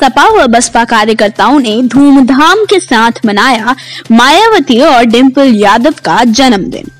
सपा व बसपा कार्यकर्ताओं ने धूमधाम के साथ मनाया मायावती और डिम्पल यादव का जन्मदिन।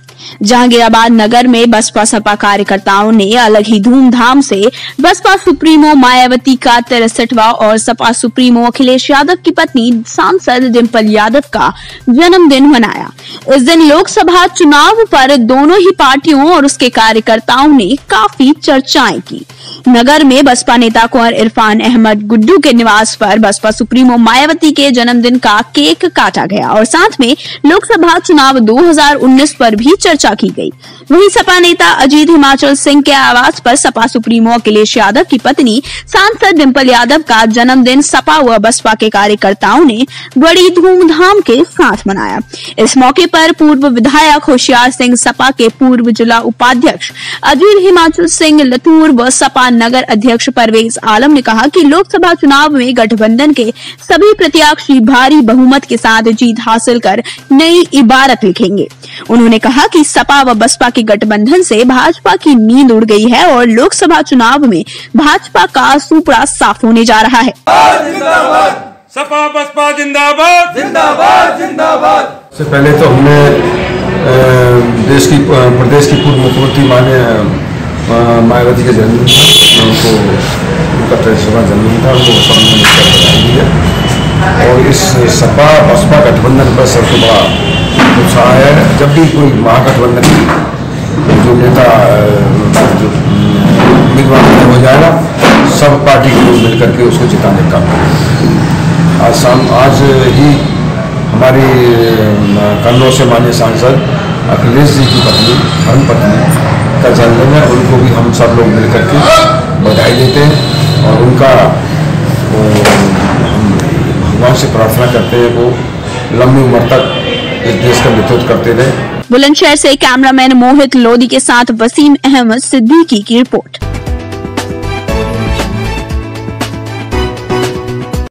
जहांगीराबाद नगर में बसपा सपा कार्यकर्ताओं ने अलग ही धूमधाम से बसपा सुप्रीमो मायावती का तिरसठवा और सपा सुप्रीमो अखिलेश यादव की पत्नी सांसद डिम्पल यादव का जन्मदिन मनाया। इस दिन लोकसभा चुनाव पर दोनों ही पार्टियों और उसके कार्यकर्ताओं ने काफ़ी चर्चाएँ की। नगर में बसपा नेता कुंवर इरफान अहमद गुड्डू के निवास पर बसपा सुप्रीमो मायावती के जन्मदिन का केक काटा गया और साथ में लोकसभा चुनाव 2019 पर भी चर्चा की गई। वहीं सपा नेता अजीत हिमाचल सिंह के आवास पर सपा सुप्रीमो अखिलेश यादव की पत्नी सांसद डिम्पल यादव का जन्मदिन सपा व बसपा के कार्यकर्ताओं ने बड़ी धूमधाम के साथ मनाया। इस मौके पर पूर्व विधायक होशियार सिंह सपा के पूर्व जिला उपाध्यक्ष अजीत हिमाचल सिंह लतूर व सपा नगर अध्यक्ष परवेज आलम ने कहा कि लोकसभा चुनाव में गठबंधन के सभी प्रत्याशी भारी बहुमत के साथ जीत हासिल कर नई इबारत लिखेंगे। उन्होंने कहा कि सपा व बसपा के गठबंधन से भाजपा की नींद उड़ गई है और लोकसभा चुनाव में भाजपा का सुपड़ा साफ़ होने जा रहा है। सपा बसपा जिंदाबाद। जिंदाबाद जिंदाबाद। से पहले तो हमने देश की प्रदेश की पूर्व मुख्यमंत्री मान्य मायावती का जन्मदिन था उनको उनका तेईसवा जन्मदिन था उनको सामने बधाई दी है। और इस सपा बसपा गठबंधन पर सबसे बड़ा उत्साह है, जब भी कोई महागठबंधन जो नेता जो उम्मीदवार हो जाएगा सब पार्टी के लोग मिलकर के उसको जिताने का आज शाम, आज ही हमारी कन्नौज से मान्य सांसद अखिलेश जी की पत्नी धर्म पत्नी का जन्मदिन है, उनको भी हम सब लोग मिल करके बधाई देते हैं और उनका भगवान से प्रार्थना करते हैं, वो लंबी उम्र तक इस देश का नेतृत्व करते रहे। बुलंदशहर से कैमरामैन मोहित लोधी के साथ वसीम अहमद सिद्दीकी की रिपोर्ट।